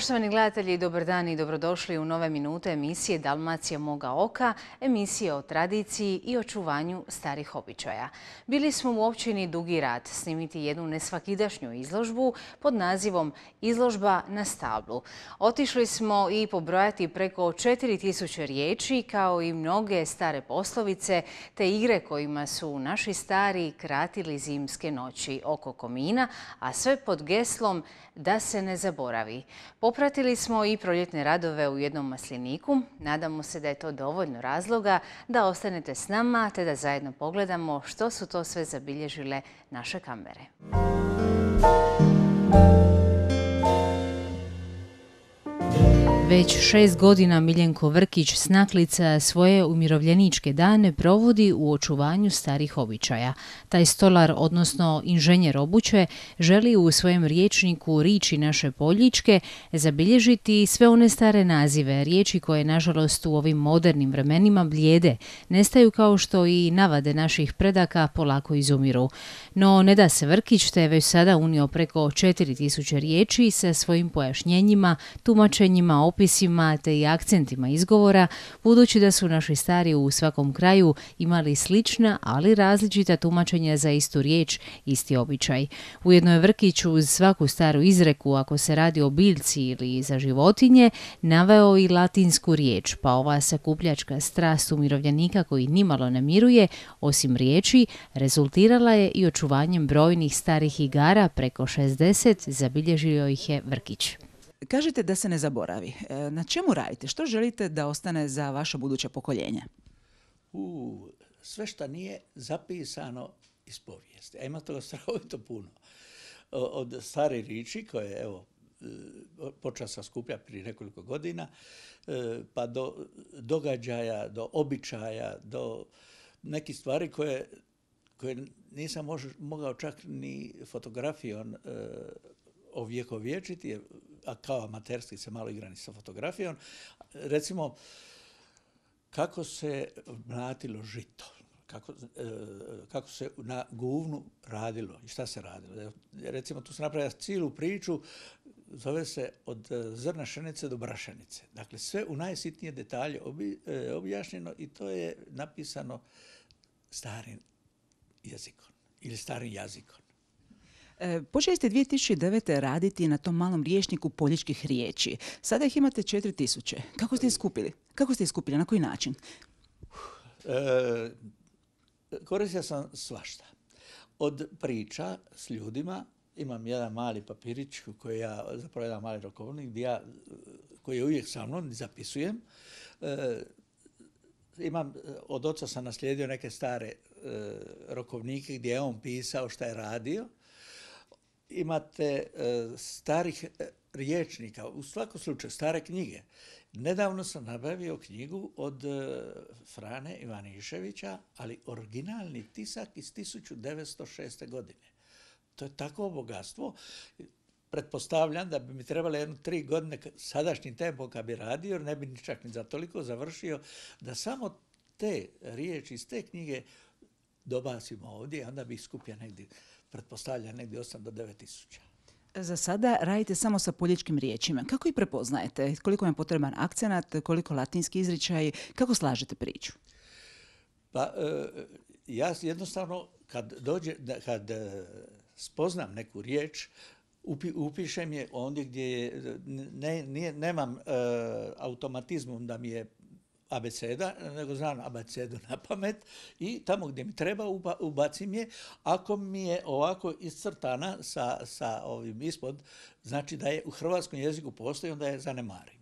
Poštovani gledatelji, dobar dan i dobrodošli u nove minute emisije Dalmacija moga oka, emisije o tradiciji i očuvanju starih običaja. Bili smo u općini Dugi rad snimiti jednu nesvakidašnju izložbu pod nazivom Izložba na stablu. Otišli smo i pobrojati preko 4000 riječi kao i mnoge stare poslovice te igre kojima su naši stari kratili zimske noći oko komina, a sve pod geslom da se ne zaboravi. Popratili smo i proljetne radove u jednom masliniku. Nadamo se da je to dovoljno razloga da ostanete s nama te da zajedno pogledamo što su to sve zabilježile naše kamere. Već šest godina Miljenko Vrkić s Naklica svoje umirovljeničke dane provodi u očuvanju starih običaja. Taj stolar, odnosno inženjer obuće, želi u svojem riječniku riči naše poljičke zabilježiti sve one stare nazive, riječi koje nažalost u ovim modernim vremenima blijede, nestaju kao što i navade naših predaka polako izumiru. No ne da se Vrkić te već sada unio preko 4000 riječi sa svojim pojašnjenjima, tumačenjima, opisima te i akcentima izgovora, budući da su naši stari u svakom kraju imali slična, ali različita tumačenja za istu riječ, isti običaj. Ujedno je Vrkić uz svaku staru izreku, ako se radi o biljci ili za životinje, naveo i latinsku riječ, pa ova sakupljačka strast umirovljenika koji nimalo ne miruje, osim riječi, rezultirala je i očuvanjem brojnih starih igara preko 60, zabilježio ih je Vrkić. Kažete da se ne zaboravi. E, na čemu radite? Što želite da ostane za vaša buduća pokoljenja? U, sve što nije zapisano iz povijesti. A ima toga strahovito puno. Od stare riči koje evo e, počeo sam skuplja prije nekoliko godina, e, pa do događaja, do običaja, do nekih stvari koje, koje nisam mogao čak ni fotografijom ovjekovječiti, a kao amaterski se malo igrani sa fotografijom. Recimo, kako se mlatilo žito, kako, e, kako se na guvnu radilo i šta se radilo. Recimo, tu se napravila cijelu priču, zove se od e, zrna šenice do brašenice. Dakle, sve u najsitnije detalje e, objašnjeno i to je napisano starim jezikom ili starim jezikom. E, počeli ste 2009. raditi na tom malom riječniku poljičkih riječi. Sada ih imate 4000. Kako ste ih skupili? Kako ste ih skupili? Na koji način? E, koristio sam svašta. Od priča s ljudima, imam jedan mali papirić koji ja, zapravo jedan mali rokovnik, gdje ja, koji je uvijek sa mnom, zapisujem. E, imam, od oca sam naslijedio neke stare e, rokovnike gdje je on pisao šta je radio imate e, starih e, riječnika, u svakom slučaju stare knjige. Nedavno sam nabavio knjigu od e, Frane Ivaniševića, ali originalni tisak iz 1906. godine. To je tako bogatstvo. Pretpostavljam da bi mi trebalo jedno tri godine sadašnji tempo kad bi radio, ne bi čak ni za toliko završio, da samo te riječi iz te knjige dobacimo ovdje, onda bi ih skupio negdje pretpostavlja negdje 8 do 9 tisuća. Za sada radite samo sa poljičkim riječima. Kako ih prepoznajete? Koliko vam je potreban akcenat, koliko latinski izričaj, kako slažete priču? Pa, e, ja jednostavno kad dođe, kad e, spoznam neku riječ, upišem je ondje gdje je, ne, nemam e, automatizmom da mi je abeceda, nego znam abecedu na pamet i tamo gdje mi treba ubacim je. Ako mi je ovako iscrtana sa, sa ovim ispod, znači da je u hrvatskom jeziku postoji, onda je zanemarim.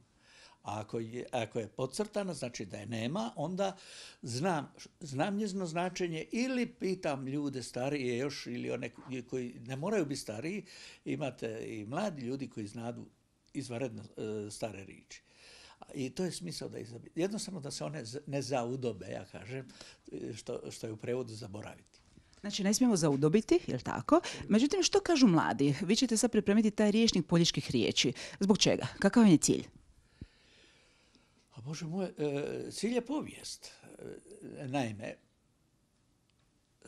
A ako je, ako je podcrtana, znači da je nema, onda znam, znam njezino značenje ili pitam ljude starije još ili one koji ne moraju biti stariji, imate i mladi ljudi koji znadu izvanredno e, stare riječi. I to je smisao da izabira. Jednostavno da se one ne zaudobe, ja kažem, što, što je u prevodu zaboraviti. Znači, ne smijemo zaudobiti, jel tako? Međutim, što kažu mladi? Vi ćete sad pripremiti taj riječnik poljičkih riječi. Zbog čega? Kakav je cilj? A Bože moj, e, cilj je povijest. E, naime,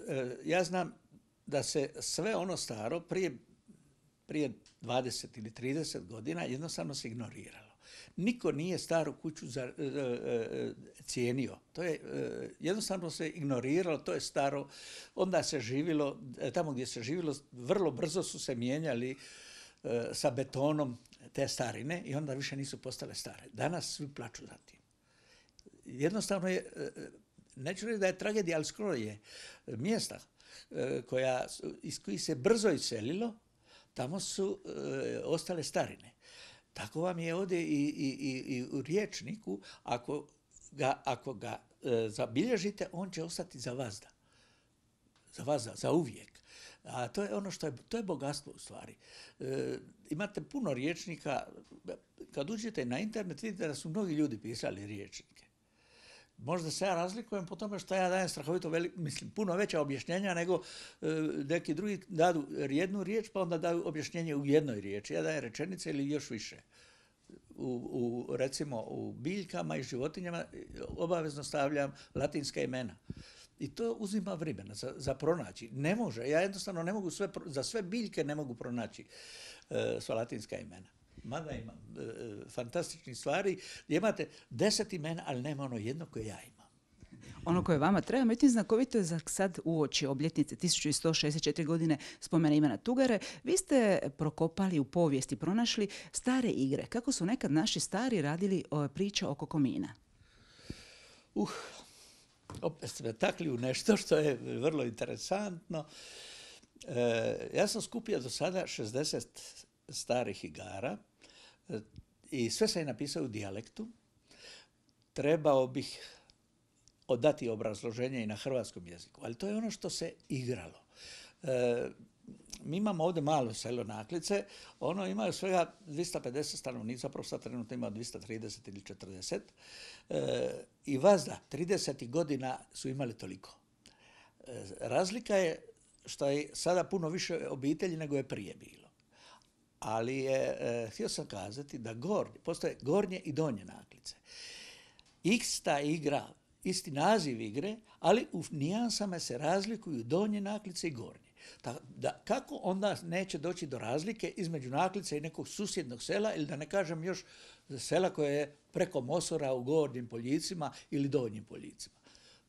e, ja znam da se sve ono staro prije prije 20 ili 30 godina jednostavno se ignoriralo. Niko nije staru kuću za, e, e, cijenio. To je jednostavno se ignoriralo, to je staro. Onda se živilo, tamo gdje se živilo, vrlo brzo su se mijenjali sa betonom te starine i onda više nisu postale stare. Danas svi plaču za tim. Jednostavno je, neću reći da je tragedija, ali skoro je mjesta koja, iz kojih se brzo iselilo, tamo su ostale starine. Tako vam je ovdje i, i, i u riječniku, ako ga, ako ga zabilježite, on će ostati za vazda. Za vazda, za uvijek. A to je ono što je, to je bogatstvo u stvari. E, imate puno riječnika, kad uđete na internet vidite da su mnogi ljudi pisali riječnike. Možda se ja razlikujem po tome što ja dajem strahovito velik, mislim, puno veća objašnjenja nego e, neki drugi dadu jednu riječ pa onda daju objašnjenje u jednoj riječi. Ja dajem rečenice ili još više. U, u, recimo u biljkama i životinjama obavezno stavljam latinska imena. I to uzima vremena za, za pronaći. Ne može, ja jednostavno ne mogu sve, za sve biljke ne mogu pronaći e, sva latinska imena. Mada ima e, fantastičnih stvari gdje imate deset imena, ali nema ono jedno koje ja imam. Ono koje vama treba, međutim znakovito je za sad uoči obljetnice 1164 godine spomena Ivana Tugare. Vi ste prokopali u povijesti, pronašli stare igre. Kako su nekad naši stari radili o, priče oko komina? Uh, opet ste me takli u nešto što je vrlo interesantno. E, ja sam skupio do sada 60 starih igara e, i sve sam je napisao u dijalektu. Trebao bih odati obrazloženje i na hrvatskom jeziku, ali to je ono što se igralo. E, mi imamo ovdje malo selo Naklice, ono imaju svega 250 stanovnika, zapravo sad trenutno ima 230 ili 40. E, I vazda, 30 godina su imali toliko. E, razlika je što je sada puno više obitelji nego je prije bilo. Ali je, e, htio sam kazati da gornje, postoje gornje i donje naklice. Ista igra, isti naziv igre, ali u nijansama se razlikuju donje naklice i gornje. Da, kako onda neće doći do razlike između naklice i nekog susjednog sela ili da ne kažem još sela koje je preko Mosora u gornjim poljicima ili donjim poljicima.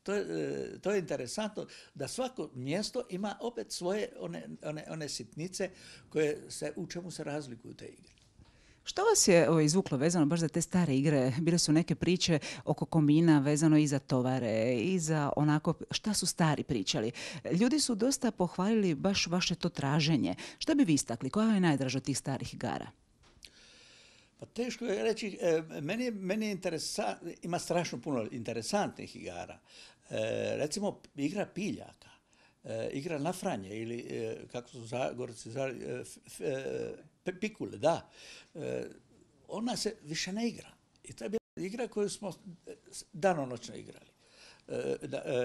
To je, e, to je interesantno da svako mjesto ima opet svoje one, one, one sitnice koje se, u čemu se razlikuju te igre. Što vas je o, izvuklo vezano baš za te stare igre? Bile su neke priče oko komina vezano i za tovare i za onako, šta su stari pričali? Ljudi su dosta pohvalili baš vaše to traženje. Šta bi vi istakli? Koja je najdraža od tih starih igara? Pa teško je reći, e, meni, meni je ima strašno puno interesantnih igara. E, recimo igra piljaka, e, igra na franje ili kako su Zagorci zvali, pikule, da. Ona se više ne igra. I to je bila igra koju smo danonoćno igrali.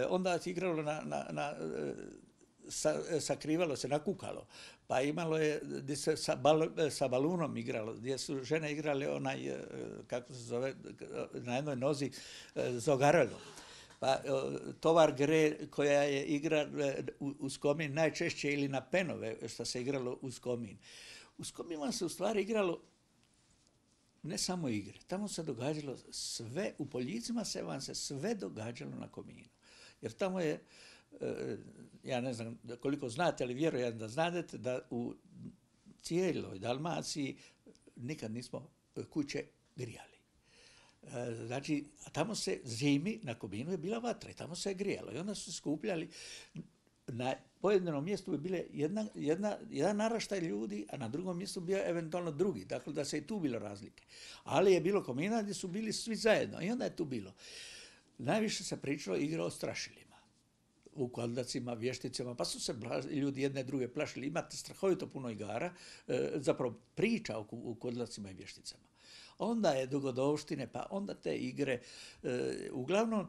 Onda se igralo na, na, na sa, sakrivalo se, nakukalo. Pa imalo je, gdje se sa, sa balunom igralo, gdje su žene igrale onaj, e, kako se zove, na jednoj nozi e, zogarelo. Pa tovar gre koja je igra e, uz komin najčešće ili na penove što se igralo uz komin. Uz komin se u stvari igralo ne samo igre, tamo se događalo sve, u poljicima se vam se sve događalo na kominu. Jer tamo je E, ja ne znam koliko znate, ali vjerujem da znate da u cijeloj Dalmaciji nikad nismo kuće grijali. E, znači, tamo se zimi na Kobinu je bila vatra i tamo se je grijalo. I onda su skupljali na pojedinom mjestu bi bile jedna, jedna, jedan naraštaj ljudi, a na drugom mjestu bio eventualno drugi. Dakle, da se i tu bilo razlike. Ali je bilo komina gdje su bili svi zajedno i onda je tu bilo. Najviše se pričalo igra o strašili u kodlacima, vješticama, pa su se ljudi jedne druge plašili. Imate strahovito puno igara, e, zapravo priča u kodlacima i vješticama. Onda je dugodovštine, pa onda te igre. E, uglavnom,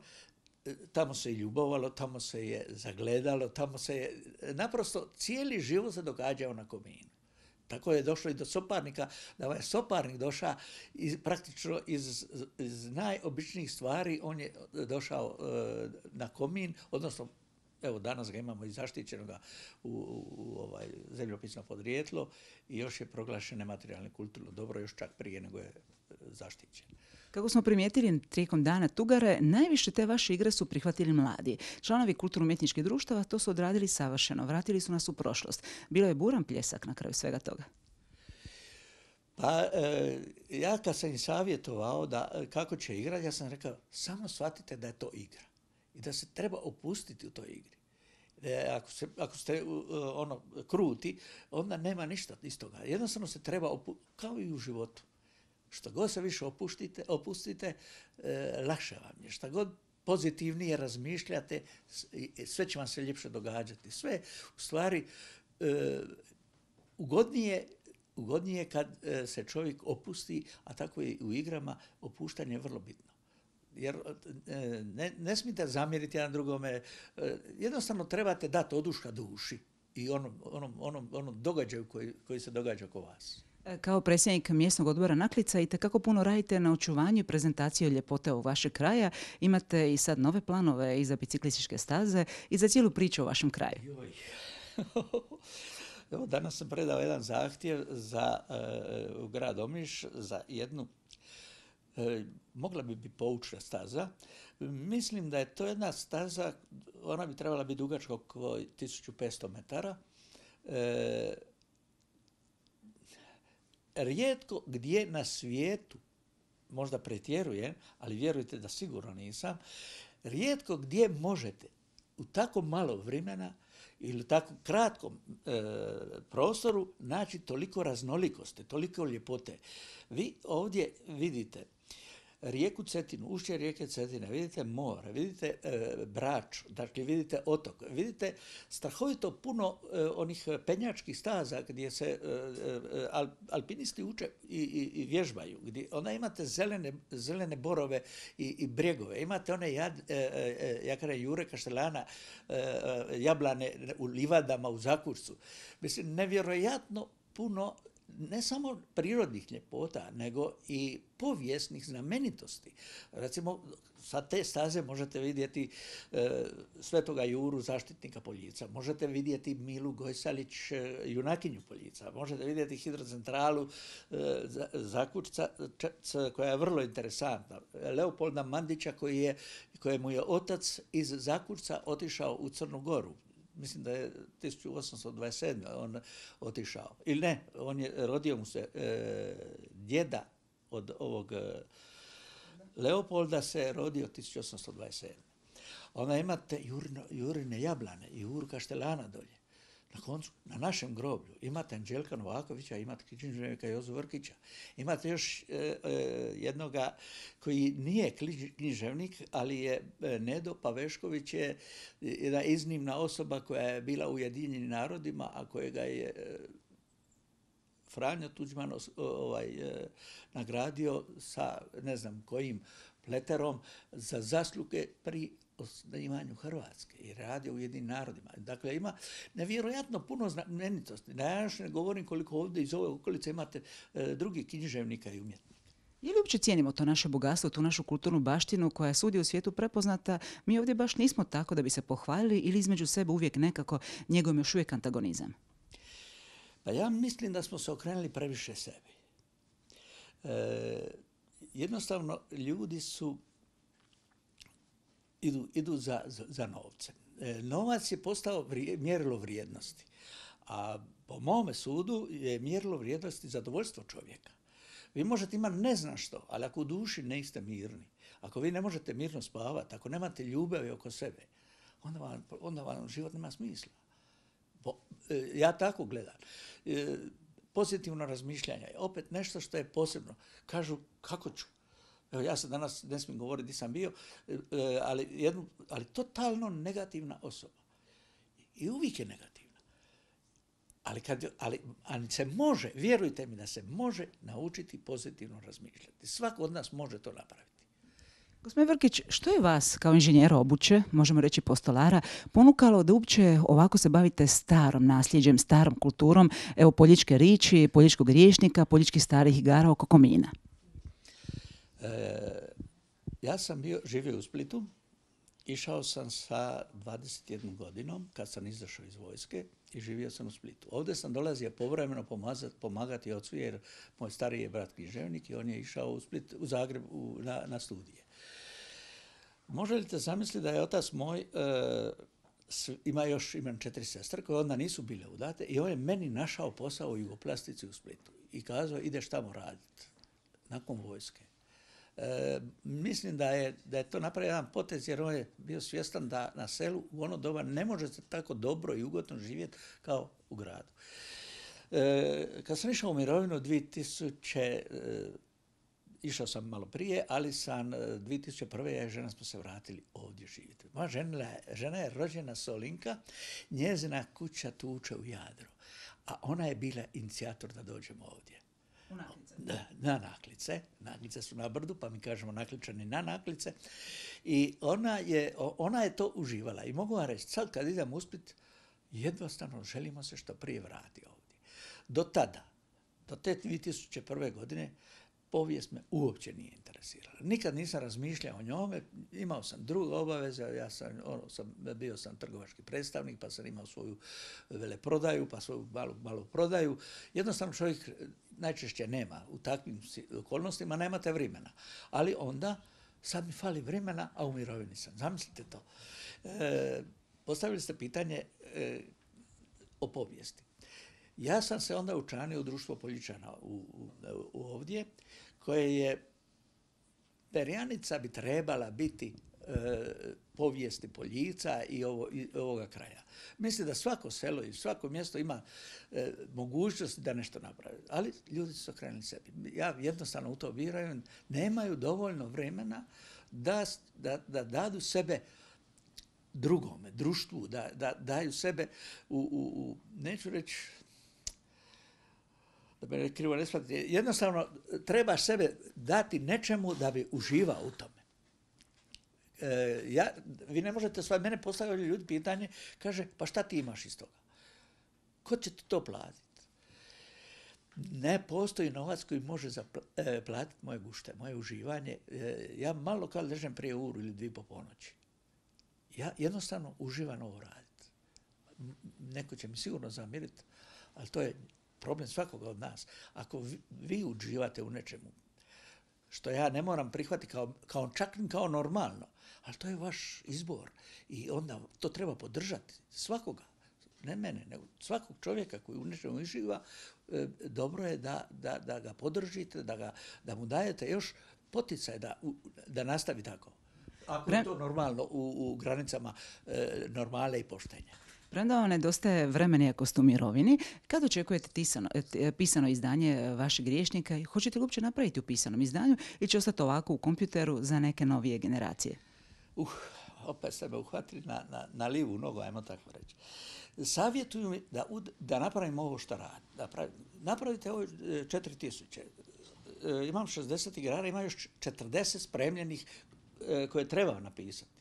e, tamo se i ljubovalo, tamo se je zagledalo, tamo se je, naprosto cijeli život se događao na kominu. Tako je došlo i do soparnika, da je soparnik došao iz, praktično iz, iz najobičnijih stvari, on je došao na komin, odnosno Evo danas ga imamo i zaštićenoga u, ovaj zemljopisno podrijetlo i još je proglašeno materijalno kulturno dobro još čak prije nego je e, zaštićen. Kako smo primijetili tijekom dana Tugare, najviše te vaše igre su prihvatili mladi. Članovi kulturno-umjetničkih društava to su odradili savršeno, vratili su nas u prošlost. Bilo je buran pljesak na kraju svega toga. Pa e, ja kad sam im savjetovao da e, kako će igrati, ja sam rekao samo shvatite da je to igra i da se treba opustiti u toj igri. E, ako, se, ako ste ono kruti, onda nema ništa iz toga. Jednostavno se treba opustiti, kao i u životu. Što god se više opuštite, opustite, lakše vam je. Što god pozitivnije razmišljate, sve će vam se ljepše događati. Sve u stvari ugodnije ugodnije kad e, se čovjek opusti, a tako i u igrama opuštanje je vrlo bitno. Jer e, ne, ne smijete zamjeriti jedan drugome, e, jednostavno trebate dati oduška duši i onom, onom, onom, onom događaju koji, koji se događa oko vas. Kao predsjednik mjesnog odbora Naklica i kako puno radite na očuvanju i prezentaciji ljepote u vašeg kraja. Imate i sad nove planove i za biciklističke staze i za cijelu priču o vašem kraju. Evo, danas sam predao jedan zahtjev za u grad Omiš za jednu e, mogla bi biti poučna staza. Mislim da je to jedna staza, ona bi trebala biti dugačka oko 1500 metara. E, rijetko gdje na svijetu, možda pretjerujem, ali vjerujte da sigurno nisam, rijetko gdje možete u tako malo vremena ili tako kratkom e, prostoru naći toliko raznolikosti, toliko ljepote. Vi ovdje vidite rijeku Cetinu, ušće rijeke Cetine, vidite more, vidite e, Brač, dakle vidite otok, vidite strahovito puno e, onih penjačkih staza gdje se e, al, alpinisti uče i, i, i vježbaju, gdje onda imate zelene, zelene borove i, i bregove, imate one jad, jakare Jure Kaštelana, jablane u livadama u Zakurcu. Mislim, nevjerojatno puno ne samo prirodnih ljepota, nego i povijesnih znamenitosti. Recimo, sa te staze možete vidjeti e, Svetoga Juru, zaštitnika Poljica, možete vidjeti Milu Gojsalić, e, junakinju Poljica, možete vidjeti hidrocentralu e, Zakučca, koja je vrlo interesantna. Leopolda Mandića, koji je, kojemu je otac iz Zakučca otišao u Crnu Goru, mislim da je 1827. on otišao. Ili ne, on je, rodio mu se e, djeda od ovog e, Leopolda se rodio 1827. Ona imate Jurine Jablane i Jurka Štelana dolje. Na koncu, na našem groblju imate Anđelka Novakovića, imate književnika Jozu Vrkića, imate još e, e, jednoga koji nije književnik, ali je e, Nedo Pavešković je jedna iznimna osoba koja je bila u Ujedinjenim narodima, a kojega je e, Franjo Tuđman ovaj, nagradio sa ne znam kojim pleterom za zasluge pri osnivanju Hrvatske i radi u jednim narodima. Dakle, ima nevjerojatno puno znamenitosti. Ja još ne govorim koliko ovdje iz ove okolice imate e, drugih književnika i umjetnika. Je li uopće cijenimo to naše bogatstvo, tu našu kulturnu baštinu koja je svugdje u svijetu prepoznata? Mi ovdje baš nismo tako da bi se pohvalili ili između sebe uvijek nekako njegovim još uvijek antagonizam? Pa ja mislim da smo se okrenuli previše sebi. E, jednostavno, ljudi su idu, idu za, za, za novcem. E, novac je postao vrije, mjerilo vrijednosti. A po mome sudu je mjerilo vrijednosti zadovoljstvo čovjeka. Vi možete imati ne znam što, ali ako u duši niste mirni, ako vi ne možete mirno spavati, ako nemate ljubavi oko sebe, onda vam, onda vam život nema smisla. Bo, e, ja tako gledam. E, pozitivno razmišljanje je opet nešto što je posebno. Kažu, kako ću? Evo, ja sam danas, ne smijem govoriti gdje sam bio, e, ali, jednu, ali totalno negativna osoba. I uvijek je negativna. Ali, kad, ali, ali se može, vjerujte mi da se može naučiti pozitivno razmišljati. Svako od nas može to napraviti. Gospodin Vrkić, što je vas kao inženjera obuće, možemo reći postolara, ponukalo da uopće ovako se bavite starom nasljeđem, starom kulturom, evo poljičke riči, poljičkog riječnika, poljičkih starih igara oko komina? E, ja sam bio, živio u Splitu išao sam sa 21 godinom, kad sam izašao iz vojske i živio sam u Splitu. Ovdje sam dolazio povremeno pomazat, pomagati ocu, jer moj stariji je brat književnik i on je išao u Split, u Zagreb na, na studije. Možete zamisliti da je otac moj, e, ima još, imam četiri sestre koje onda nisu bile udate i on je meni našao posao u Jugoplastici u Splitu i kazao ideš tamo raditi nakon vojske. E, mislim da je, da je to napravio jedan potez jer on je bio svjestan da na selu u ono doba ne može se tako dobro i ugodno živjeti kao u gradu. E, kad sam išao u mirovinu 2000, e, išao sam malo prije, ali sam 2001. ja i žena smo se vratili ovdje živjeti. Moja žena, žena je rođena Solinka, njezina kuća tuče u Jadru, a ona je bila inicijator da dođemo ovdje. Na, na naklice. Naklice su na brdu, pa mi kažemo nakličani na naklice. I ona je, ona je to uživala. I mogu vam reći, sad kad idem uspit, jednostavno želimo se što prije vrati ovdje. Do tada, do te 2001. godine, povijest me uopće nije interesirala. Nikad nisam razmišljao o njome, imao sam druge obaveze, ja sam, ono, sam, bio sam trgovački predstavnik, pa sam imao svoju veleprodaju, pa svoju malu, malu prodaju. Jednostavno čovjek najčešće nema u takvim okolnostima, nemate vremena. Ali onda, sad mi fali vremena, a u mirovini sam. Zamislite to. E, postavili ste pitanje e, o povijesti. Ja sam se onda učanio u društvo Poljičana u, u, ovdje, koje je perjanica bi trebala biti e, povijesti Poljica i, ovo, i ovoga kraja. Mislim da svako selo i svako mjesto ima e, mogućnost da nešto napravi. Ali ljudi su okrenuli sebi. Ja jednostavno u to vjerujem, nemaju dovoljno vremena da, da, da dadu sebe drugome, društvu, da, da daju sebe u, u, u neću reći da me krivo ne shvatite, jednostavno treba sebe dati nečemu da bi uživao u tome. E, ja, vi ne možete sva, mene postavljaju ljudi pitanje, kaže, pa šta ti imaš iz toga? Ko će ti to platiti? Ne postoji novac koji može e, platiti moje gušte, moje uživanje. E, ja malo kao držem prije uru ili dvije po ponoći. Ja jednostavno uživam ovo raditi. Neko će mi sigurno zamiriti, ali to je problem svakoga od nas. Ako vi, vi uživate u nečemu, što ja ne moram prihvatiti kao, kao čak kao normalno, ali to je vaš izbor i onda to treba podržati svakoga, ne mene, nego svakog čovjeka koji u nečemu uživa, e, dobro je da, da, da ga podržite, da, ga, da mu dajete još poticaj da, da nastavi tako. Ako je to normalno u, u granicama e, normale i poštenja. Premda vam nedostaje vremena ako ste u mirovini, kad očekujete tisano, e, pisano izdanje vašeg griješnika i hoćete li uopće napraviti u pisanom izdanju ili će ostati ovako u kompjuteru za neke novije generacije? Uh, opet se me uhvatili na, na, na livu nogu, ajmo tako reći. Savjetuju mi da, da napravim ovo što radi. Da napravite ovo 4000. E, e, imam 60 igrara, ima još 40 spremljenih koje treba napisati.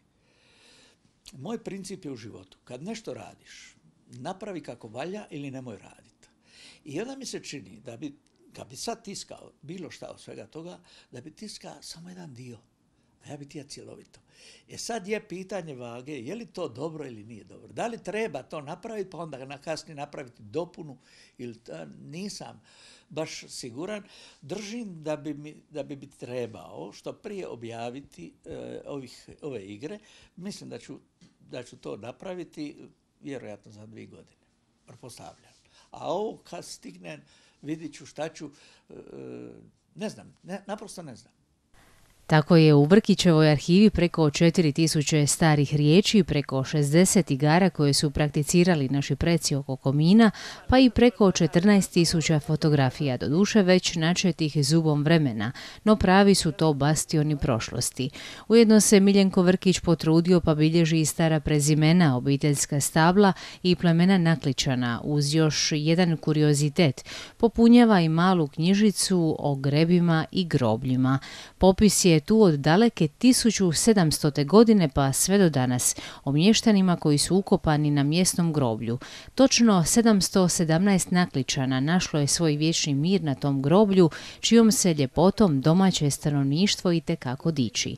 Moj princip je u životu. Kad nešto radiš, napravi kako valja ili nemoj raditi. I onda mi se čini da bi, kad bi sad tiskao bilo šta od svega toga, da bi tiskao samo jedan dio. A ja bi tija cjelovito. E sad je pitanje vage, je li to dobro ili nije dobro? Da li treba to napraviti, pa onda na kasnije napraviti dopunu ili nisam baš siguran. Držim da bi, mi, da bi, bi trebao što prije objaviti e, ovih, ove igre. Mislim da ću da ću to napraviti vjerojatno za dvije godine. Pretpostavljam. A ovo kad stignem, vidit ću šta ću, e, ne znam, ne, naprosto ne znam. Tako je u Brkićevoj arhivi preko 4000 starih riječi, preko 60 igara koje su prakticirali naši preci oko komina, pa i preko 14.000 fotografija, do duše već načetih zubom vremena, no pravi su to bastioni prošlosti. Ujedno se Miljenko Vrkić potrudio pa bilježi i stara prezimena, obiteljska stabla i plemena nakličana, uz još jedan kuriozitet. Popunjava i malu knjižicu o grebima i grobljima. Popis je je tu od daleke 1700. godine pa sve do danas, o mještanima koji su ukopani na mjesnom groblju. Točno 717 nakličana našlo je svoj vječni mir na tom groblju, čijom se ljepotom domaće stanovništvo i tekako diči.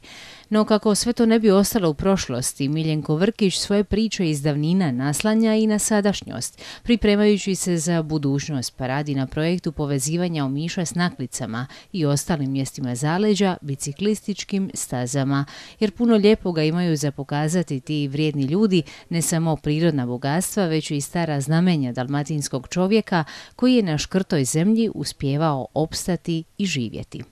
No kako sve to ne bi ostalo u prošlosti, Miljenko Vrkić svoje priče iz davnina naslanja i na sadašnjost, pripremajući se za budućnost pa radi na projektu povezivanja Omiša s Naklicama i ostalim mjestima zaleđa, biciklističkim stazama, jer puno lijepoga imaju za pokazati ti vrijedni ljudi, ne samo prirodna bogatstva, već i stara znamenja dalmatinskog čovjeka koji je na škrtoj zemlji uspjevao opstati i živjeti.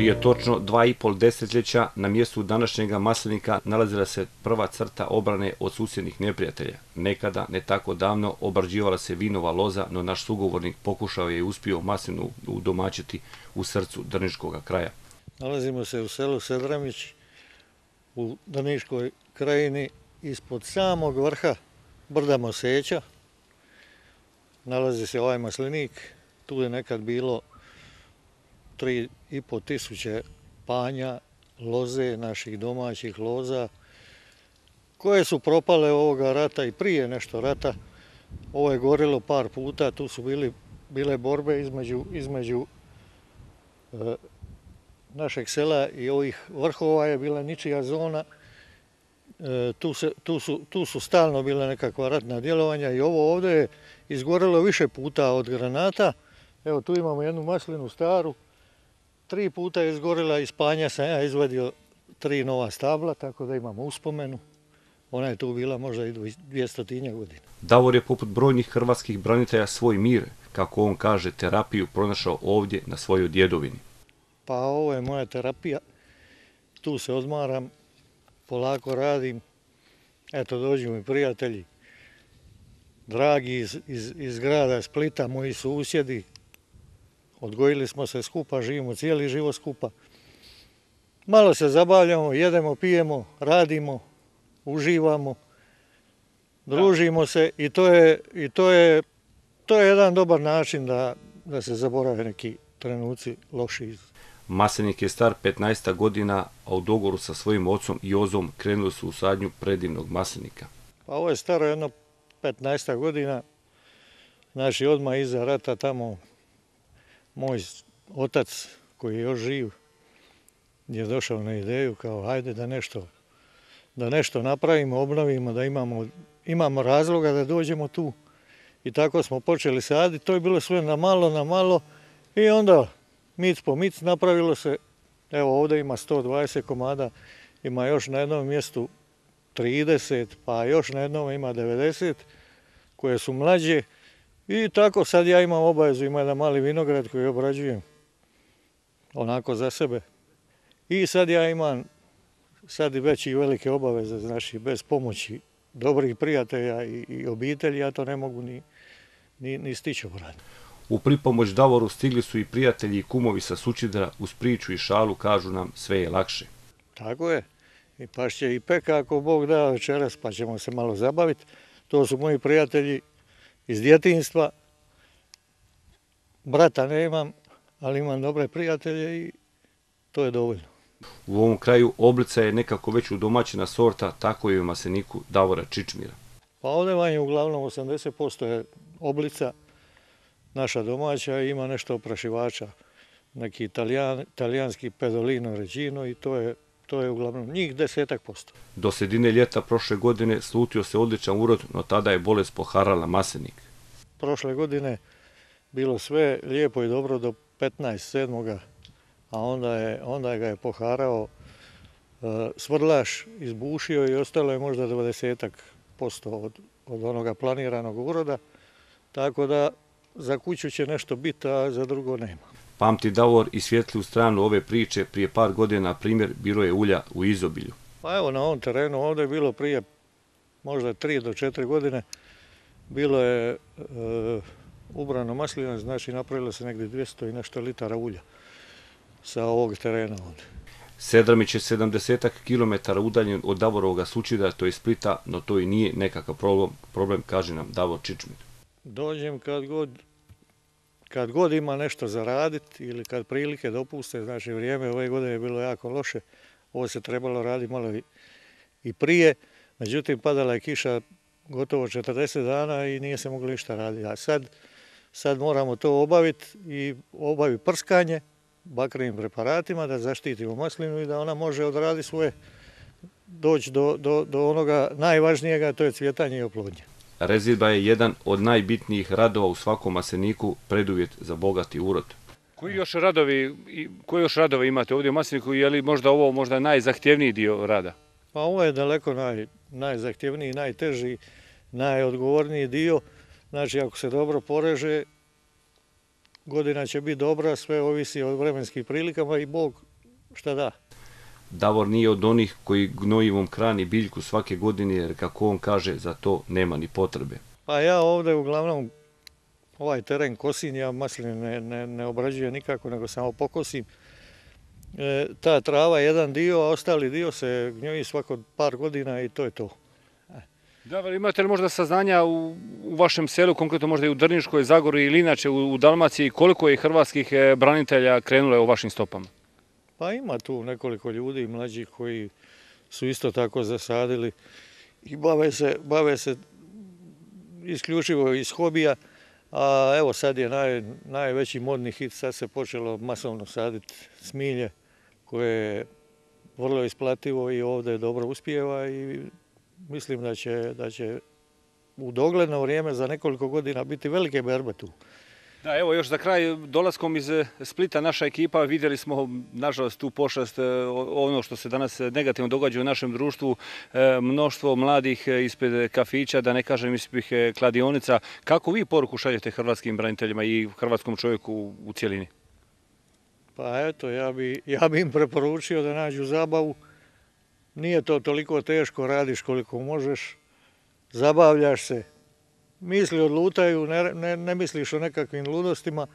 Prije točno dva i pol desetljeća na mjestu današnjega maslinika nalazila se prva crta obrane od susjednih neprijatelja. Nekada, ne tako davno, obrađivala se vinova loza, no naš sugovornik pokušao je i uspio maslinu udomačiti u srcu Drniškog kraja. Nalazimo se u selu Sedramić u Drniškoj krajini ispod samog vrha brda Moseća. Nalazi se ovaj maslinik, tu je nekad bilo tri i po tisuće panja, loze, naših domaćih loza, koje su propale ovoga rata i prije nešto rata. Ovo je gorilo par puta, tu su bili, bile borbe između, između e, našeg sela i ovih vrhova je bila ničija zona. E, tu, se, tu, su, tu su stalno bila nekakva ratna djelovanja i ovo ovdje je izgorelo više puta od granata. Evo tu imamo jednu maslinu staru, tri puta je izgorila iz panja sam ja izvadio tri nova stabla, tako da imamo uspomenu. Ona je tu bila možda i dvijestotinja godina. Davor je poput brojnih hrvatskih branitelja svoj mir, kako on kaže, terapiju pronašao ovdje na svojoj djedovini. Pa ovo je moja terapija. Tu se odmaram, polako radim. Eto, dođu mi prijatelji, dragi iz, iz, iz grada Splita, moji susjedi, Odgojili smo se skupa, živimo cijeli život skupa. Malo se zabavljamo, jedemo, pijemo, radimo, uživamo, družimo se i to je, i to je, to je jedan dobar način da, da se zaborave neki trenuci loši. Masenik je star 15 godina, a u dogoru sa svojim ocom Jozom krenuli su u sadnju predivnog maslinika. Pa ovo je staro jedno 15 godina, znači odmah iza rata tamo moj otac koji je još živ je došao na ideju kao hajde da nešto, da nešto napravimo, obnovimo, da imamo, imamo razloga da dođemo tu. I tako smo počeli saditi, to je bilo sve na malo, na malo. I onda mic po mic napravilo se, evo ovdje ima 120 komada, ima još na jednom mjestu 30, pa još na jednom ima 90 koje su mlađe i tako sad ja imam obavezu, ima jedan mali vinograd koji obrađujem onako za sebe. I sad ja imam sad i već i velike obaveze, znači bez pomoći dobrih prijatelja i, i obitelji, ja to ne mogu ni, ni, ni stići obraditi. U pripomoć Davoru stigli su i prijatelji i kumovi sa Sučidra, uz priču i šalu kažu nam sve je lakše. Tako je. I pa će i peka ako Bog da večeras, pa ćemo se malo zabaviti. To su moji prijatelji iz djetinstva. Brata nemam, ali imam dobre prijatelje i to je dovoljno. U ovom kraju oblica je nekako već udomaćena sorta, tako je u maseniku Davora Čičmira. Pa ovdje vam je uglavnom 80% je oblica naša domaća i ima nešto oprašivača. Neki italijan, italijanski pedolino ređino i to je to je uglavnom njih desetak posto. Do sredine ljeta prošle godine slutio se odličan urod, no tada je bolest poharala masenik. Prošle godine bilo sve lijepo i dobro do 15.7. a onda, je, onda ga je poharao uh, svrdlaš, izbušio i ostalo je možda 20 posto od, od onoga planiranog uroda. Tako da za kuću će nešto biti, a za drugo nema. Pamti Davor i svjetli u stranu ove priče prije par godina, primjer, bilo je ulja u izobilju. Pa evo na ovom terenu, ovdje je bilo prije možda tri do četiri godine, bilo je e, ubrano maslina, znači napravilo se negdje 200 i nešto litara ulja sa ovog terena ovdje. Sedramić je 70 km udaljen od Davorovog sučida, to je Splita, no to i nije nekakav problem, problem kaže nam Davor Čičmir. dođem kad god, kad god ima nešto za raditi ili kad prilike dopuste, znači vrijeme ove godine je bilo jako loše, ovo se trebalo raditi malo i prije, međutim padala je kiša gotovo 40 dana i nije se moglo ništa raditi. A sad, sad moramo to obaviti i obaviti prskanje bakrenim preparatima da zaštitimo maslinu i da ona može odraditi svoje doći do, do, do onoga najvažnijega, to je cvjetanje i oplodnje. Rezidba je jedan od najbitnijih radova u svakom masliniku, preduvjet za bogati urod. Koji još radovi, koji još radove imate ovdje u masliniku, je li možda ovo možda najzahtjevniji dio rada? Pa ovo je daleko naj, najzahtjevniji, najteži, najodgovorniji dio. Znači ako se dobro poreže, godina će biti dobra, sve ovisi o vremenskim prilikama i Bog šta da. Davor nije od onih koji gnojivom krani biljku svake godine jer kako on kaže za to nema ni potrebe. Pa ja ovdje uglavnom ovaj teren kosim, ja masline ne, ne, ne obrađujem nikako nego samo pokosim. E, ta trava je jedan dio, a ostali dio se gnjoji svako par godina i to je to. Da, imate li možda saznanja u, vašem selu, konkretno možda i u Drniškoj, Zagori ili inače u, Dalmaciji, koliko je hrvatskih e, branitelja krenulo u vašim stopama? Pa ima tu nekoliko ljudi mlađih koji su isto tako zasadili i bave se, bave se isključivo iz hobija, a evo sad je naj, najveći modni hit, sad se počelo masovno saditi smilje koje je vrlo isplativo i ovdje dobro uspijeva i mislim da će, da će u dogledno vrijeme za nekoliko godina biti velike berbe tu. Da, evo još za kraj, dolaskom iz eh, Splita naša ekipa vidjeli smo, nažalost, tu pošast, eh, ono što se danas negativno događa u našem društvu, eh, mnoštvo mladih ispred kafića, da ne kažem ispred kladionica. Kako vi poruku šaljete hrvatskim braniteljima i hrvatskom čovjeku u cijelini? Pa eto, ja bi, ja bi im preporučio da nađu zabavu. Nije to toliko teško, radiš koliko možeš, zabavljaš se, misli odlutaju, ne, ne, ne misliš o nekakvim ludostima,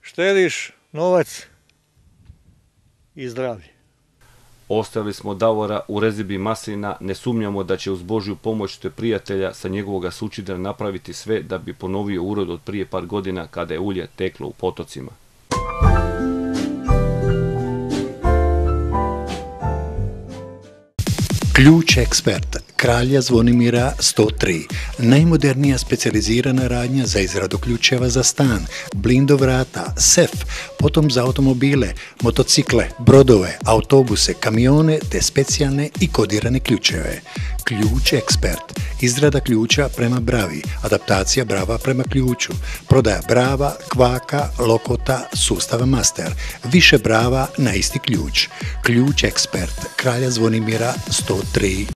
štediš novac i zdravlje. Ostavili smo Davora u rezibi maslina, ne sumnjamo da će uz Božju pomoć te prijatelja sa njegovoga sučidra napraviti sve da bi ponovio urod od prije par godina kada je ulje teklo u potocima. Ključ ekspert Kralja Zvonimira 103. Najmodernija specijalizirana radnja za izradu ključeva za stan, blindo vrata, sef, potom za automobile, motocikle, brodove, autobuse, kamione te specijalne i kodirane ključeve. Ključ ekspert. Izrada ključa prema bravi, adaptacija brava prema ključu, prodaja brava, kvaka, lokota, sustava master, više brava na isti ključ. Ključ ekspert. Kralja Zvonimira 103.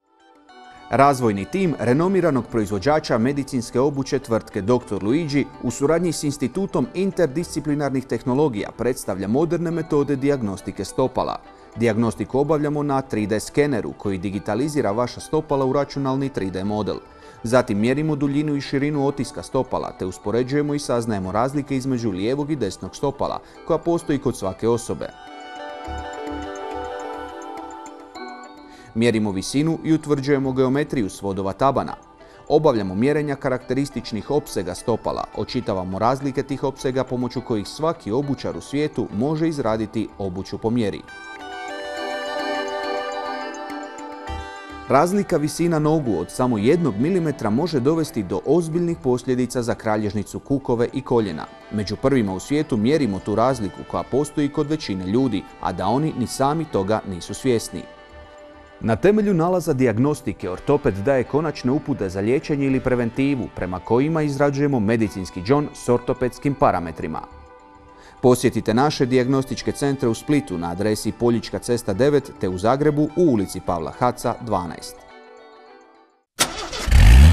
Razvojni tim renomiranog proizvođača medicinske obuće tvrtke Dr. Luigi u suradnji s Institutom interdisciplinarnih tehnologija predstavlja moderne metode diagnostike stopala. Diagnostiku obavljamo na 3D skeneru koji digitalizira vaša stopala u računalni 3D model. Zatim mjerimo duljinu i širinu otiska stopala te uspoređujemo i saznajemo razlike između lijevog i desnog stopala koja postoji kod svake osobe. Mjerimo visinu i utvrđujemo geometriju svodova tabana. Obavljamo mjerenja karakterističnih opsega stopala, očitavamo razlike tih opsega pomoću kojih svaki obućar u svijetu može izraditi obuću po mjeri. Razlika visina nogu od samo jednog milimetra može dovesti do ozbiljnih posljedica za kralježnicu kukove i koljena. Među prvima u svijetu mjerimo tu razliku koja postoji kod većine ljudi, a da oni ni sami toga nisu svjesni. Na temelju nalaza diagnostike ortoped daje konačne upute za liječenje ili preventivu prema kojima izrađujemo medicinski džon s ortopedskim parametrima. Posjetite naše dijagnostičke centre u Splitu na adresi Poljička cesta 9 te u Zagrebu u ulici Pavla Haca 12.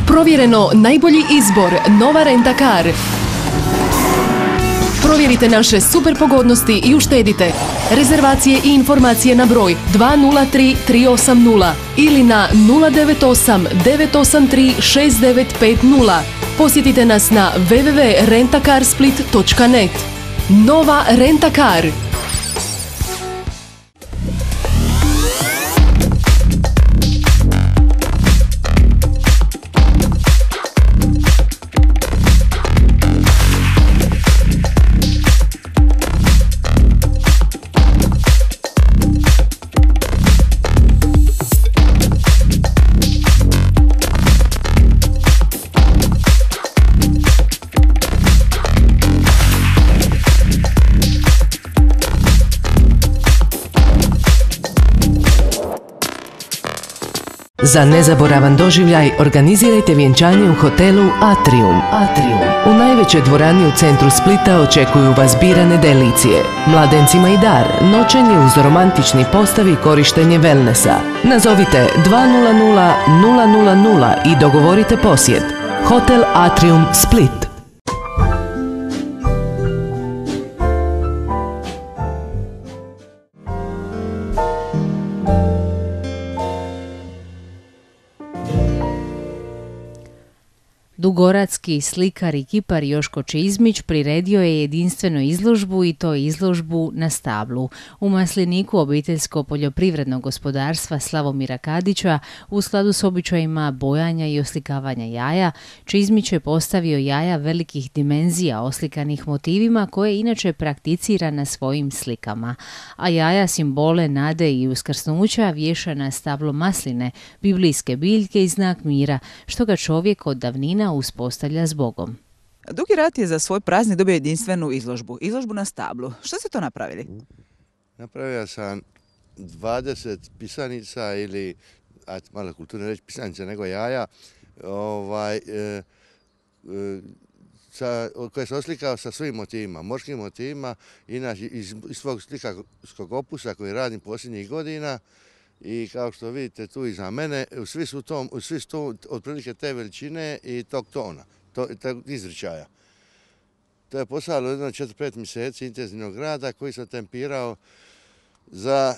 Provjereno najbolji izbor Nova Renta Car. Provjerite naše super pogodnosti i uštedite. Rezervacije i informacije na broj 203 380 ili na 098 983 6950. Posjetite nas na www.rentacarsplit.net. Nova Renta Za nezaboravan doživljaj organizirajte vjenčanje u hotelu Atrium. Atrium. U najvećoj dvorani u centru Splita očekuju vas birane delicije. Mladencima i dar, noćenje uz romantični postav i korištenje wellnessa. Nazovite 200 000 i dogovorite posjet. Hotel Atrium Split. Dugoradski slikar i kipar Joško Čizmić priredio je jedinstvenu izložbu i to izložbu na stablu. U Masliniku obiteljsko poljoprivrednog gospodarstva Slavomira Kadića u skladu s običajima bojanja i oslikavanja jaja, Čizmić je postavio jaja velikih dimenzija oslikanih motivima koje inače prakticira na svojim slikama. A jaja simbole nade i uskrsnuća vješa na stablo masline, biblijske biljke i znak mira, što ga čovjek od davnina uspostavlja s Bogom. Dugi rat je za svoj praznik dobio jedinstvenu izložbu. Izložbu na stablu. Što ste to napravili? Napravio sam 20 pisanica ili, ajde malo kulturno reći pisanica nego jaja, ovaj, e, e, sa, koje sam oslikao sa svim motivima, morskim motivima, inače iz, iz svog slikarskog opusa koji radim posljednjih godina, i kao što vidite tu iza mene, svi su, to, svi su to otprilike te veličine i tog tona, to, izričaja. To je posalo jedno 4-5 mjeseci intenzivnog rada koji sam tempirao za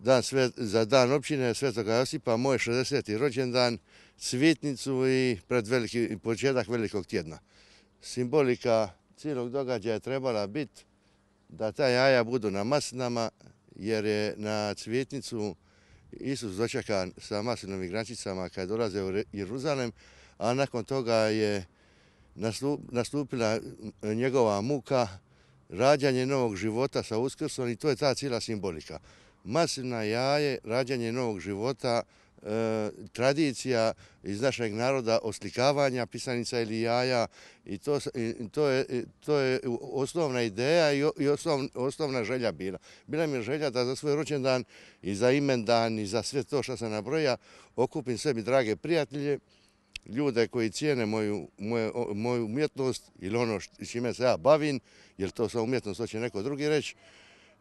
dan, za dan općine Svetoga Josipa, moj 60. rođendan, svitnicu i pred veliki, početak velikog tjedna. Simbolika cijelog događaja je trebala biti da ta jaja budu na masnama, jer je na cvjetnicu Isus dočekan sa maslinovim grančicama kad dolaze u Jeruzalem, a nakon toga je nastupila njegova muka, rađanje novog života sa uskrsom i to je ta cijela simbolika. Maslina jaje, rađanje novog života, tradicija iz našeg naroda oslikavanja pisanica ili jaja i to, je, osnovna ideja i, osnovna želja bila. Bila mi je želja da za svoj rođendan i za imendan i za sve to što sam nabroja okupim sebi drage prijatelje, ljude koji cijene moju, moju umjetnost ili ono s čime se ja bavim, jer to sa umjetnost hoće neko drugi reći,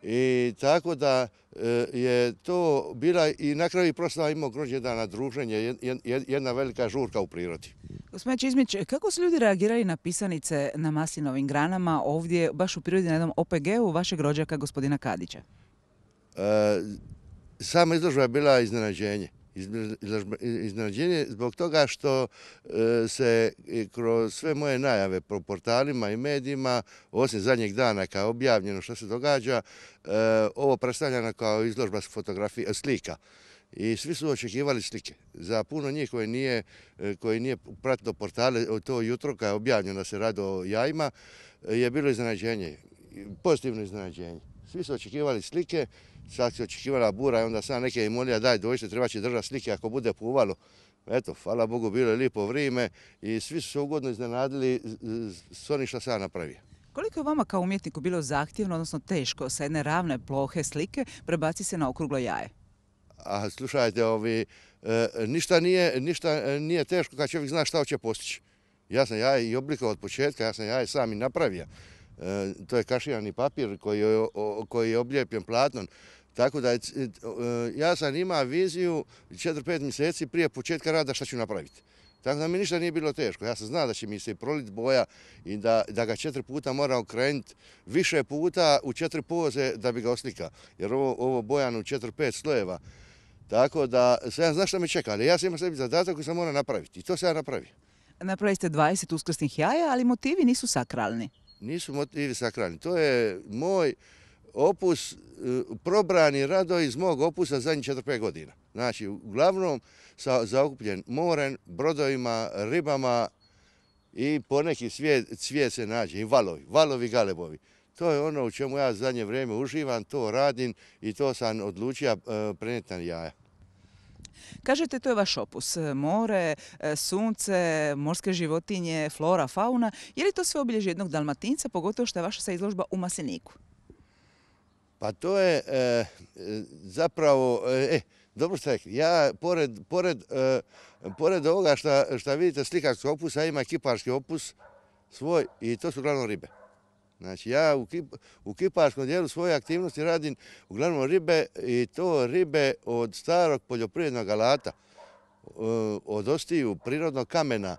i tako da e, je to bila i na kraju proslava imao dana druženje, jedna velika žurka u prirodi. Gospodin Čizmić, kako su ljudi reagirali na pisanice na maslinovim granama ovdje, baš u prirodi na jednom OPG-u vašeg rođaka gospodina Kadića? E, sama izložba je bila iznenađenje iznenađenje zbog toga što e, se kroz sve moje najave po portalima i medijima, osim zadnjeg dana kao objavljeno što se događa, e, ovo predstavljeno kao izložba fotografija, slika. I svi su očekivali slike. Za puno njih koji nije, e, koji nije pratilo portale to jutro kada je objavljeno da se radi o jajima, je bilo iznenađenje, pozitivno iznenađenje. Svi su očekivali slike, sad se očekivala bura i onda sam neke molija daj dođite, treba će držati slike ako bude puvalo. Eto, hvala Bogu, bilo je lijepo vrijeme i svi su se ugodno iznenadili s onim što sam napravio. Koliko je vama kao umjetniku bilo zahtjevno, odnosno teško, sa jedne ravne plohe slike prebaci se na okruglo jaje? A slušajte, ovi, e, ništa, nije, ništa e, nije teško kad čovjek zna šta hoće postići. Ja sam jaje i oblikao od početka, ja sam jaje sam i napravio. E, to je kaširani papir koji je, koji je oblijepljen platnom. Tako da e, ja sam imao viziju 4-5 mjeseci prije početka rada šta ću napraviti. Tako da mi ništa nije bilo teško. Ja sam znao da će mi se prolit boja i da, da ga četiri puta moram okrenuti više puta u četiri poze da bi ga oslika. Jer ovo, ovo bojano u četiri, pet slojeva. Tako da sam znaš šta me čeka, ali ja sam imao sebi zadatak koji sam morao napraviti. I to se ja napravio. Napravili ste 20 uskrsnih jaja, ali motivi nisu sakralni. Nisu motivi sakralni. To je moj opus, e, probrani rado iz mog opusa zadnjih 4-5 godina. Znači, uglavnom sa zaokupljen moren, brodovima, ribama i poneki cvijet se nađe i valovi, valovi galebovi. To je ono u čemu ja zadnje vrijeme uživam, to radim i to sam odlučio e, prenijeti na jaja. Kažete, to je vaš opus. More, e, sunce, morske životinje, flora, fauna. Je li to sve obilježje jednog dalmatinca, pogotovo što je vaša sa izložba u Maseniku? Pa to je e, zapravo, e, dobro ste rekli, ja pored, pored, e, ovoga što vidite slikarski opus, ja ima kiparski opus svoj i to su uglavnom ribe. Znači ja u, kip, u kiparskom dijelu svoje aktivnosti radim uglavnom ribe i to ribe od starog poljoprivrednog alata, e, od ostiju prirodnog kamena,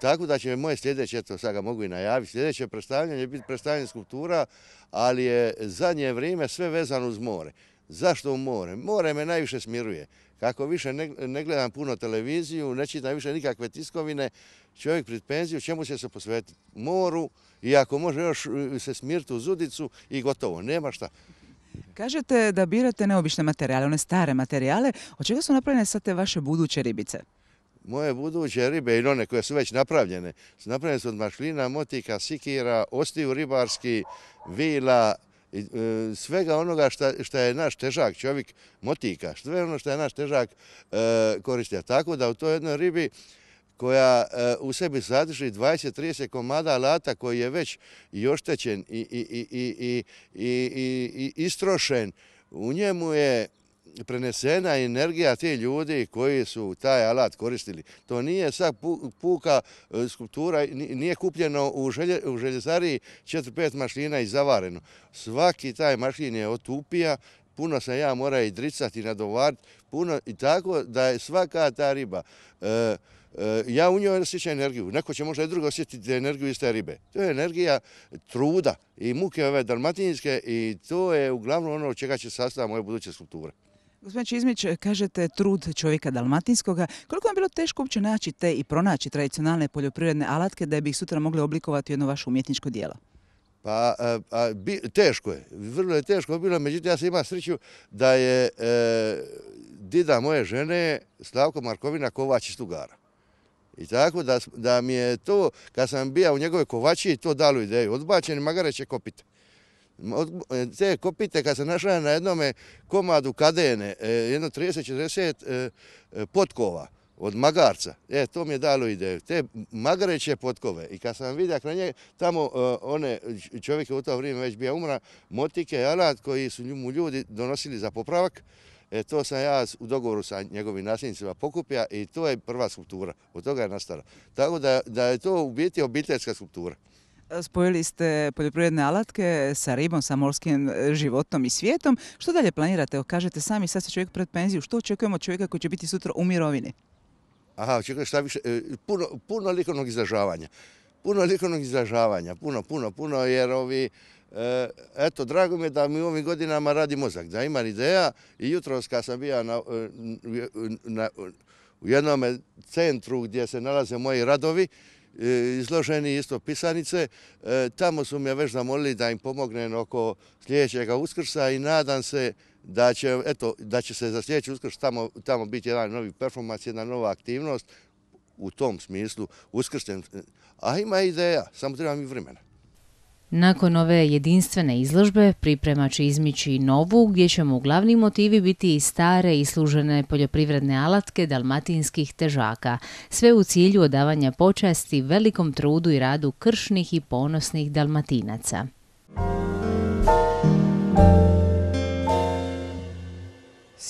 tako da će moje sljedeće, eto sad ga mogu i najaviti, sljedeće predstavljanje biti predstavljanje skulptura, ali je zadnje vrijeme sve vezano uz more. Zašto u more? More me najviše smiruje. Kako više ne, gledam puno televiziju, ne čitam više nikakve tiskovine, čovjek pred penziju, čemu će se posvetiti? Moru i ako može još se smiriti u zudicu i gotovo, nema šta. Kažete da birate neobične materijale, one stare materijale. Od čega su napravljene sad te vaše buduće ribice? Moje buduće ribe i one koje su već napravljene, su napravljene su od mašlina, motika, sikira, ostiju ribarski, vila, e, svega onoga što je naš težak čovjek motika, sve ono što je naš težak e, koristio. Tako da u toj jednoj ribi koja e, u sebi sadrži 20-30 komada alata koji je već i oštećen i istrošen, u njemu je prenesena energija tih ljudi koji su taj alat koristili. To nije sad puka e, skulptura, nije kupljeno u željezariji 4-5 mašina i zavareno. Svaki taj mašin je otupija, puno se ja mora i dricati nadovariti, puno i tako da je svaka ta riba e, e, ja u njoj osjećam energiju. Neko će možda i drugo osjetiti energiju iz te ribe. To je energija truda i muke ove dalmatinske i to je uglavnom ono čega će sastaviti moje buduće skulpture. Gospodin Čizmić, kažete trud čovjeka dalmatinskoga. Koliko vam je bilo teško uopće naći te i pronaći tradicionalne poljoprivredne alatke da bi ih sutra mogli oblikovati u jedno vaše umjetničko dijelo? Pa, teško je, vrlo je teško bilo, međutim ja sam imao sreću da je e, dida moje žene Slavko Markovina Kovač iz Tugara. I tako da, mi je to, kad sam bio u njegove kovači, to dalo ideju. Odbačeni magareće kopite. Te kopite kad se našla na jednome komadu kadene, e, jedno 30-40 e, e, potkova od magarca, e, to mi je dalo ideju. Te magareće potkove i kad sam vidio na nje, tamo one čovjek je u to vrijeme već bio umra, motike, alat koji su mu ljudi donosili za popravak, E, to sam ja u dogovoru sa njegovim nasljednicima pokupio i to je prva skulptura. Od toga je nastala. Tako da, da je to u biti obiteljska skulptura. Spojili ste poljoprivredne alatke sa ribom, sa morskim e, životom i svijetom. Što dalje planirate? kažete sami, sad se čovjek pred penziju. Što očekujemo od čovjeka koji će biti sutra u mirovini? Aha, očekujem šta više, e, puno, puno likovnog izražavanja. Puno likovnog izražavanja, puno, puno, puno, jer ovi, e, eto, drago mi je da mi u ovim godinama radi mozak, da imam ideja i jutros kad sam bio u jednom centru gdje se nalaze moji radovi, izloženi isto pisanice. E, tamo su me već zamolili da im pomognem oko sljedećeg uskrsa i nadam se da će, eto, da će se za sljedeći uskrs tamo, tamo biti jedan novi performans, jedna nova aktivnost u tom smislu uskrstem. A ima ideja, samo treba mi vremena. Nakon ove jedinstvene izložbe priprema će izmići novu gdje će mu glavni motivi biti i stare i služene poljoprivredne alatke dalmatinskih težaka, sve u cilju odavanja počasti velikom trudu i radu kršnih i ponosnih dalmatinaca.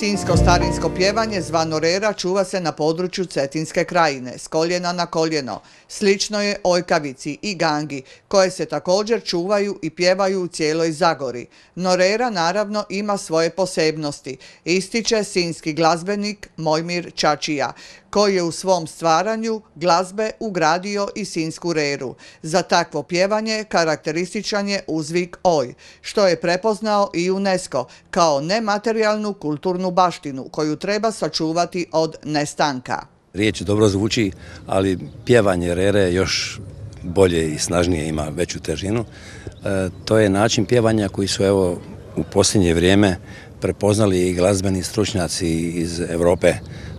Sinsko starinsko pjevanje zvano rera čuva se na području Cetinske krajine, s koljena na koljeno. Slično je ojkavici i gangi, koje se također čuvaju i pjevaju u cijeloj Zagori. No rera naravno ima svoje posebnosti, ističe sinski glazbenik Mojmir Čačija, koji je u svom stvaranju glazbe ugradio i sinsku reru. Za takvo pjevanje karakterističan je uzvik oj, što je prepoznao i UNESCO kao nematerijalnu kulturnu baštinu koju treba sačuvati od nestanka. Riječ dobro zvuči, ali pjevanje rere još bolje i snažnije ima veću težinu. E, to je način pjevanja koji su evo u posljednje vrijeme prepoznali i glazbeni stručnjaci iz Europe.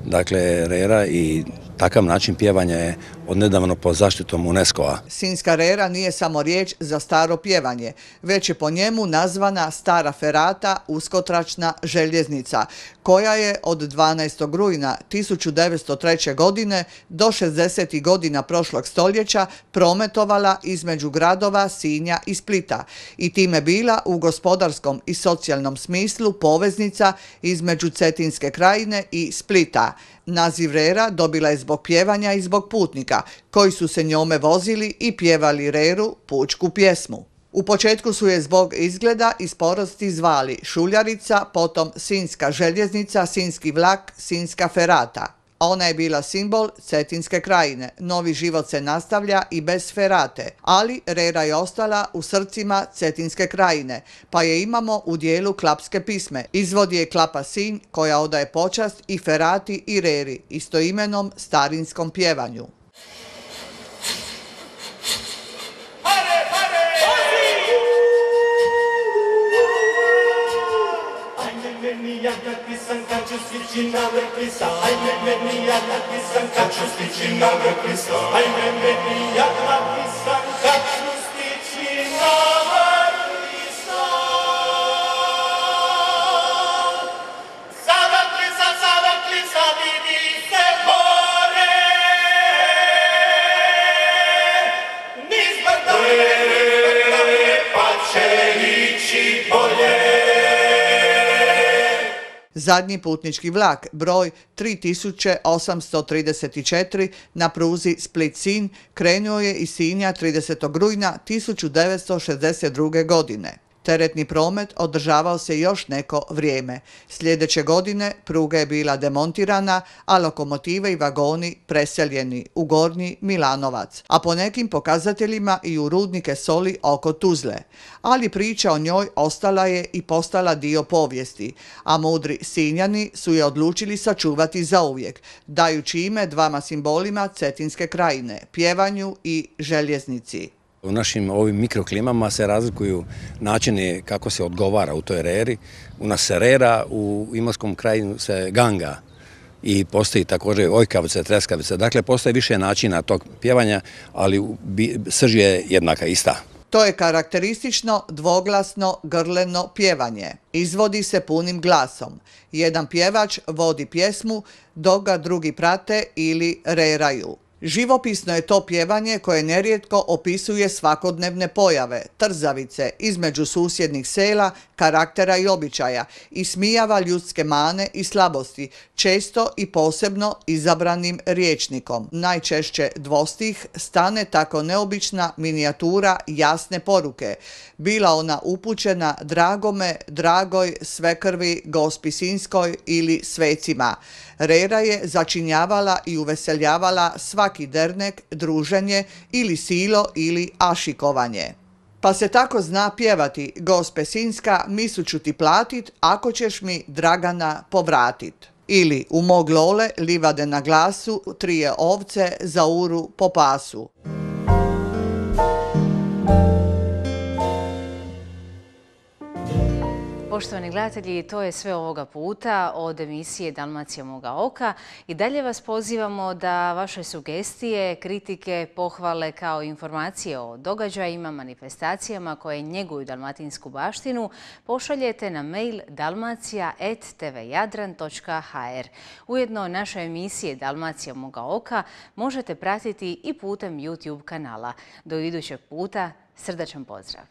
Dakle, rera i takav način pjevanja je odnedavno pod zaštitom UNESCO-a. Sinska rera nije samo riječ za staro pjevanje, već je po njemu nazvana stara ferata uskotračna željeznica, koja je od 12. rujna 1903. godine do 60. godina prošlog stoljeća prometovala između gradova Sinja i Splita i time bila u gospodarskom i socijalnom smislu poveznica između Cetinske krajine i Splita. Naziv Rera dobila je zbog pjevanja i zbog putnika, koji su se njome vozili i pjevali Reru pučku pjesmu. U početku su je zbog izgleda i sporosti zvali Šuljarica, potom Sinska željeznica, Sinski vlak, Sinska ferata. Ona je bila simbol Cetinske krajine. Novi život se nastavlja i bez ferate, ali Rera je ostala u srcima Cetinske krajine, pa je imamo u dijelu klapske pisme. Izvodi je klapa Sinj koja odaje počast i ferati i Reri, istoimenom starinskom pjevanju. Ću stići na vrh lista, ajme meni ja na pisan, kad ću stići na vrh lista, Zadnji putnički vlak, broj 3834 na pruzi Split-Sinj, krenuo je iz Sinja 30. rujna 1962. godine. Teretni promet održavao se još neko vrijeme. Sljedeće godine pruga je bila demontirana, a lokomotive i vagoni preseljeni u Gornji Milanovac, a po nekim pokazateljima i u rudnike soli oko Tuzle. Ali priča o njoj ostala je i postala dio povijesti, a mudri Sinjani su je odlučili sačuvati zauvijek, dajući ime dvama simbolima Cetinske krajine, pjevanju i željeznici. U našim ovim mikroklimama se razlikuju načini kako se odgovara u toj reri. U nas se rera, u Imotskom kraju se ganga i postoji također ojkavice, treskavice. Dakle, postoje više načina tog pjevanja, ali srž je jednaka, ista. To je karakteristično dvoglasno grleno pjevanje. Izvodi se punim glasom. Jedan pjevač vodi pjesmu, dok ga drugi prate ili reraju. Živopisno je to pjevanje koje nerijetko opisuje svakodnevne pojave, trzavice između susjednih sela, karaktera i običaja i smijava ljudske mane i slabosti, često i posebno izabranim riječnikom. Najčešće dvostih stane tako neobična minijatura jasne poruke, bila ona upućena dragome, dragoj, svekrvi, gospi Sinskoj ili svecima. Rera je začinjavala i uveseljavala svaki dernek, druženje ili silo ili ašikovanje. Pa se tako zna pjevati, gospe Sinska, misu ću ti platit, ako ćeš mi Dragana povratit. Ili u mog lole livade na glasu, trije ovce za uru po pasu. Poštovani gledatelji, to je sve ovoga puta od emisije Dalmacija moga oka i dalje vas pozivamo da vaše sugestije, kritike, pohvale kao informacije o događajima, manifestacijama koje njeguju dalmatinsku baštinu pošaljete na mail dalmacija.tvjadran.hr. Ujedno naše emisije Dalmacija moga oka možete pratiti i putem YouTube kanala. Do idućeg puta, srdačan pozdrav!